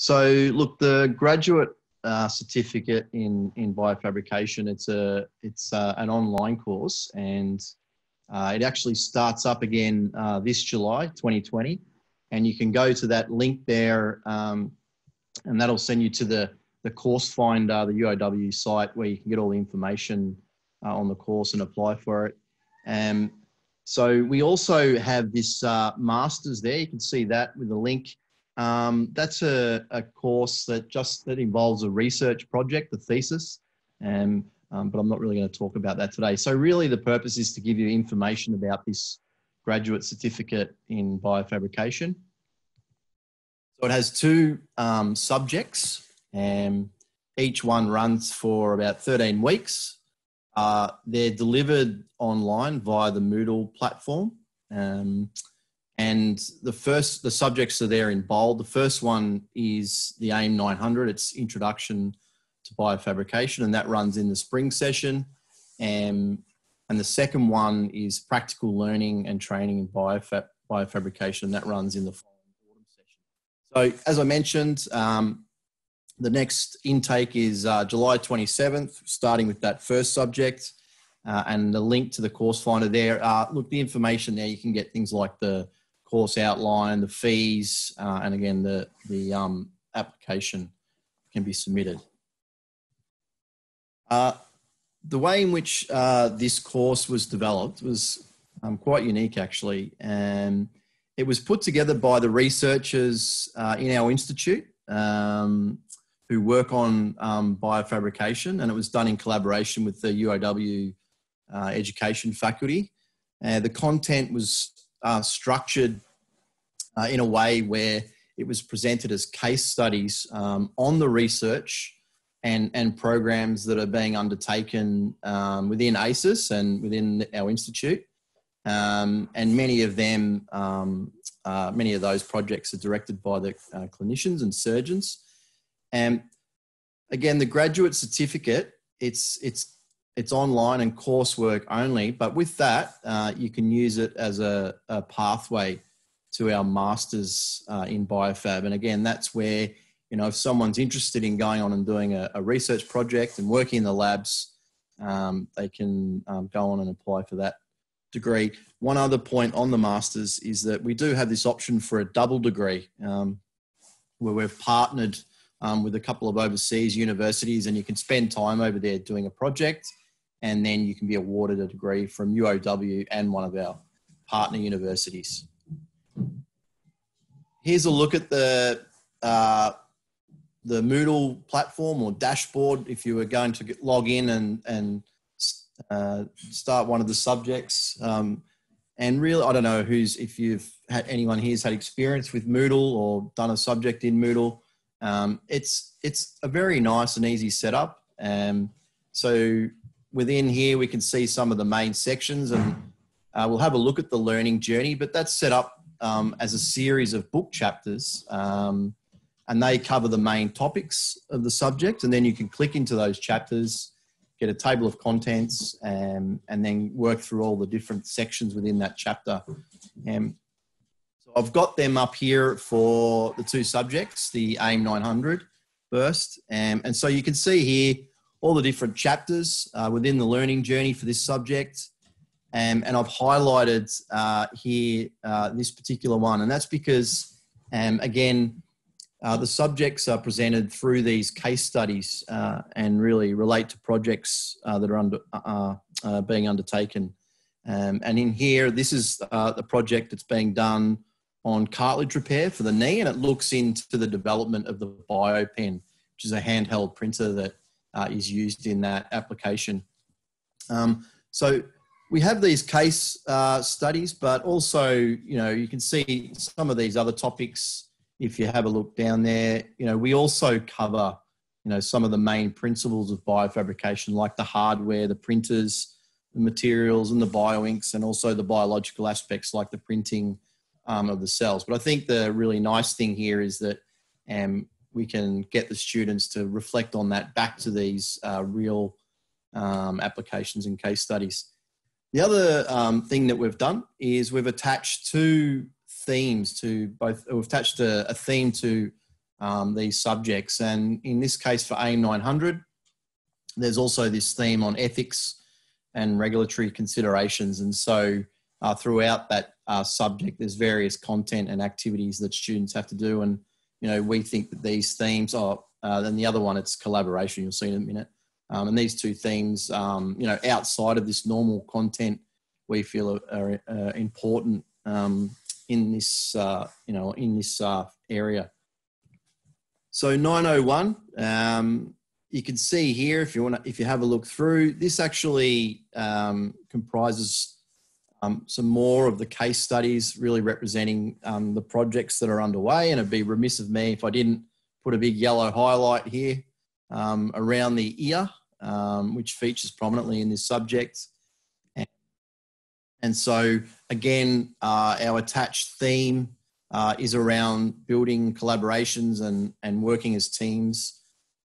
So, look, the graduate uh, certificate in in biofabrication. It's a it's uh, an online course, and uh, it actually starts up again uh, this July, 2020. And you can go to that link there, um, and that'll send you to the the course finder, the UOW site, where you can get all the information uh, on the course and apply for it. Um, so we also have this uh, masters there. You can see that with the link. Um, that's a, a, course that just that involves a research project, a thesis, and um, but I'm not really going to talk about that today. So really, the purpose is to give you information about this graduate certificate in biofabrication. So it has two um, subjects, and each one runs for about 13 weeks. Uh, they're delivered online via the Moodle platform. Um, and the first, the subjects are there in bold. The first one is the AIM 900. It's Introduction to Biofabrication, and that runs in the spring session. And, and the second one is Practical Learning and Training in Biofab, Biofabrication, that runs in the autumn session. So, as I mentioned, um, the next intake is uh, July 27th, starting with that first subject. Uh, and the link to the course finder there. Uh, look, the information there, you can get things like the course outline, the fees, uh, and again, the, the um, application can be submitted. Uh, the way in which uh, this course was developed was um, quite unique, actually. And it was put together by the researchers uh, in our institute um, who work on um, biofabrication, and it was done in collaboration with the UOW uh, education faculty. The content was uh, structured uh, in a way where it was presented as case studies um, on the research and, and programs that are being undertaken um, within ACES and within our institute. Um, and many of them, um, uh, many of those projects are directed by the uh, clinicians and surgeons. And again, the graduate certificate, it's, it's it's online and coursework only. But with that, uh, you can use it as a, a pathway to our masters uh, in biofab. And again, that's where you know if someone's interested in going on and doing a, a research project and working in the labs, um, they can um, go on and apply for that degree. One other point on the masters is that we do have this option for a double degree, um, where we've partnered. Um, with a couple of overseas universities, and you can spend time over there doing a project and then you can be awarded a degree from UOW and one of our partner universities. Here's a look at the uh, the Moodle platform or dashboard. If you were going to get, log in and and uh, start one of the subjects, um, and really, I don't know who's if you've had anyone here's had experience with Moodle or done a subject in Moodle. Um, it's it's a very nice and easy setup. Um, so within here, we can see some of the main sections and uh, we'll have a look at the learning journey, but that's set up um, as a series of book chapters. Um, and they cover the main topics of the subject. And then you can click into those chapters, get a table of contents, and, and then work through all the different sections within that chapter. And so I've got them up here for the two subjects, the AIM 900 first. Um, and so you can see here, all the different chapters uh, within the learning journey for this subject. Um, and I've highlighted uh, here uh, this particular one, and that's because, um, again, uh, the subjects are presented through these case studies uh, and really relate to projects uh, that are under, being undertaken. Um, and in here, this is the project that's being done on cartilage repair for the knee, and it looks into the development of the BioPen, which is a handheld printer that uh, is used in that application. Um, so we have these case uh, studies, but also, you know, you can see some of these other topics if you have a look down there. You know, we also cover, you know, some of the main principles of biofabrication, like the hardware, the printers, the materials, and the bioinks, and also the biological aspects like the printing um, of the cells. But I think the really nice thing here is that um, we can get the students to reflect on that back to these uh, real um, applications and case studies. The other um, thing that we've done is we've attached two themes to both, we've attached a, a theme to um, these subjects. And in this case for AIM 900, there's also this theme on ethics and regulatory considerations. And so uh, throughout that uh, subject, there's various content and activities that students have to do. And, you know, we think that these themes are, uh, then the other one, it's collaboration, you'll see in a minute. Um, and these two themes, um, you know, outside of this normal content, we feel are, are uh, important um, in this, uh, you know, in this uh, area. So 901, um, you can see here if you want to, if you have a look through, this actually um, comprises um, some more of the case studies, really representing um, the projects that are underway. And it'd be remiss of me if I didn't put a big yellow highlight here um, around the ear, um, which features prominently in this subject. And, and so, again, uh, our attached theme uh, is around building collaborations and, and working as teams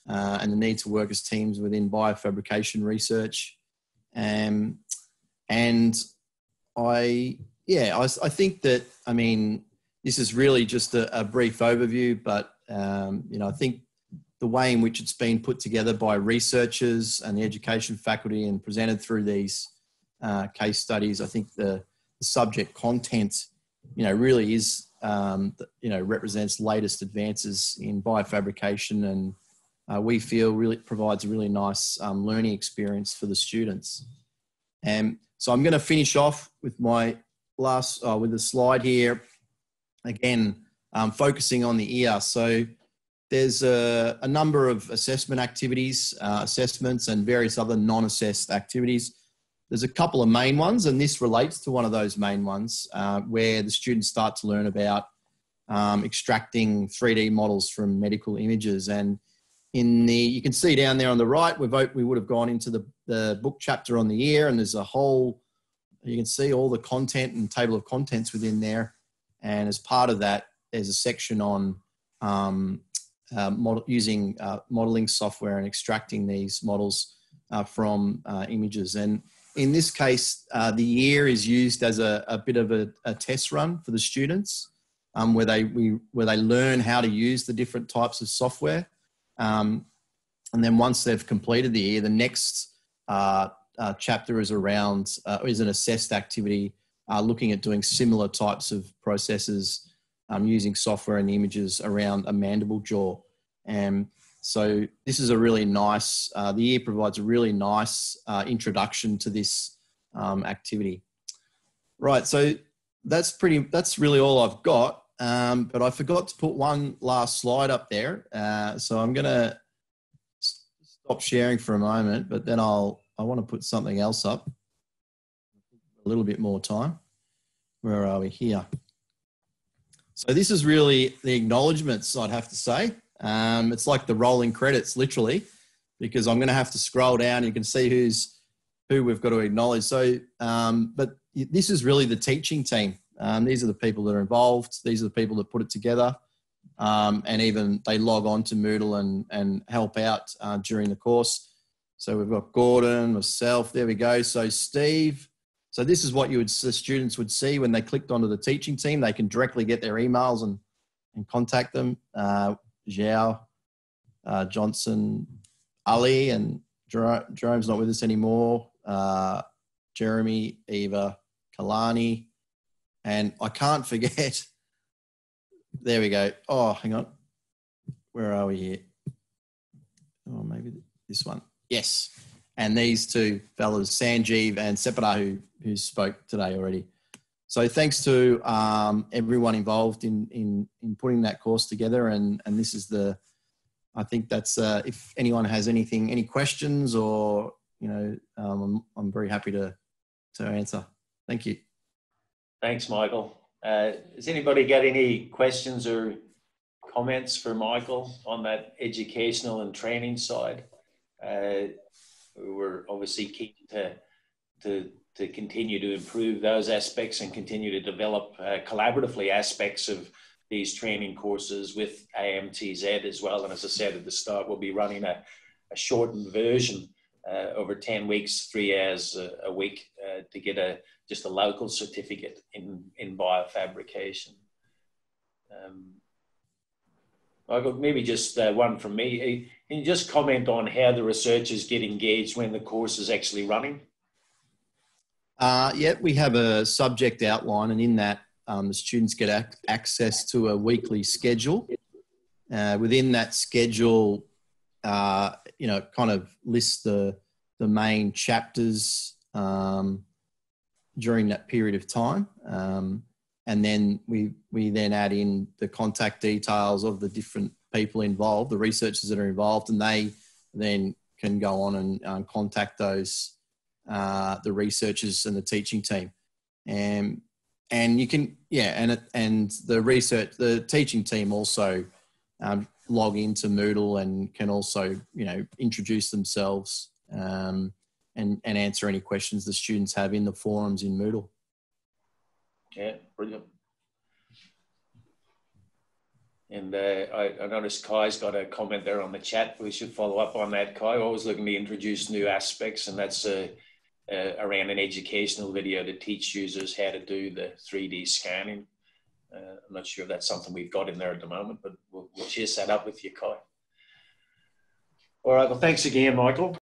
uh, and the need to work as teams within biofabrication research. Um, and I, yeah, I, I, think that, I mean, this is really just a, a brief overview, but, um, you know, I think the way in which it's been put together by researchers and the education faculty and presented through these uh, case studies, I think the, the subject content, you know, really is um, you know, represents latest advances in biofabrication and uh, we feel really provides a really nice um, learning experience for the students. And so I'm going to finish off with my last, uh, with a slide here. Again, um, focusing on the ear. So there's a, a number of assessment activities, uh, assessments and various other non-assessed activities there's a couple of main ones, and this relates to one of those main ones uh, where the students start to learn about um, extracting 3D models from medical images. And in the, you can see down there on the right, we've, we would have gone into the, the book chapter on the ear, and there's a whole, you can see all the content and table of contents within there. And as part of that, there's a section on um, uh, model, using uh, modeling software and extracting these models uh, from uh, images. And in this case, uh, the year is used as a, a bit of a, a, test run for the students, um, where they we, where they learn how to use the different types of software, um, and then once they've completed the year, the next uh, uh, chapter is around uh, is an assessed activity, uh, looking at doing similar types of processes um, using software and images around a mandible jaw, and so this is a really nice, uh, the year provides a really nice uh, introduction to this um, activity. Right, so that's pretty, that's really all I've got. Um, but I forgot to put one last slide up there. Uh, so I'm gonna stop sharing for a moment, but then I'll, I wanna put something else up. A little bit more time. Where are we here? So this is really the acknowledgements, I'd have to say. Um, it's like the rolling credits, literally, because I'm going to have to scroll down. You can see who's who we've got to acknowledge. So, um, but this is really the teaching team. Um, these are the people that are involved. These are the people that put it together, um, and even they log on to Moodle and and help out uh, during the course. So we've got Gordon, myself. There we go. So Steve. So this is what you would the students would see when they clicked onto the teaching team. They can directly get their emails and and contact them. Uh, Zhao, uh, Johnson, Ali, and Jerome's not with us anymore. Uh, Jeremy, Eva, Kalani, and I can't forget. There we go. Oh, hang on. Where are we here? Oh, maybe this one. Yes. And these two fellas, Sanjeev and Separa, who, who spoke today already. So thanks to um, everyone involved in, in, in putting that course together. And, and this is the, I think that's, uh, if anyone has anything, any questions or, you know, um, I'm, I'm very happy to, to answer. Thank you. Thanks, Michael. Uh, has anybody got any questions or comments for Michael on that educational and training side? Uh, we're obviously keen to, to to continue to improve those aspects and continue to develop uh, collaboratively aspects of these training courses with AMTZ as well. And as I said at the start, we'll be running a, a shortened version uh, over 10 weeks, three hours a, a week uh, to get a just a local certificate in, in biofabrication. Um, I've got maybe just uh, one from me. Can you just comment on how the researchers get engaged when the course is actually running? Uh, yeah, we have a subject outline, and in that, um, the students get ac- access to a weekly schedule. Uh, within that schedule, uh, you know, kind of lists the the main chapters um, during that period of time, um, and then we we then add in the contact details of the different people involved, the researchers that are involved, and they then can go on and um, contact those uh, the researchers and the teaching team, and and you can yeah, and and the research the teaching team also um, log into Moodle and can also you know introduce themselves um, and and answer any questions the students have in the forums in Moodle. Yeah, brilliant. And uh, I, I, noticed Kai's got a comment there on the chat. We should follow up on that, Kai. Always looking to introduce new aspects, and that's uh, uh, around an educational video to teach users how to do the 3D scanning. Uh, I'm not sure if that's something we've got in there at the moment, but we'll, we'll chase that up with you, Kai. All right, well, thanks again, Michael.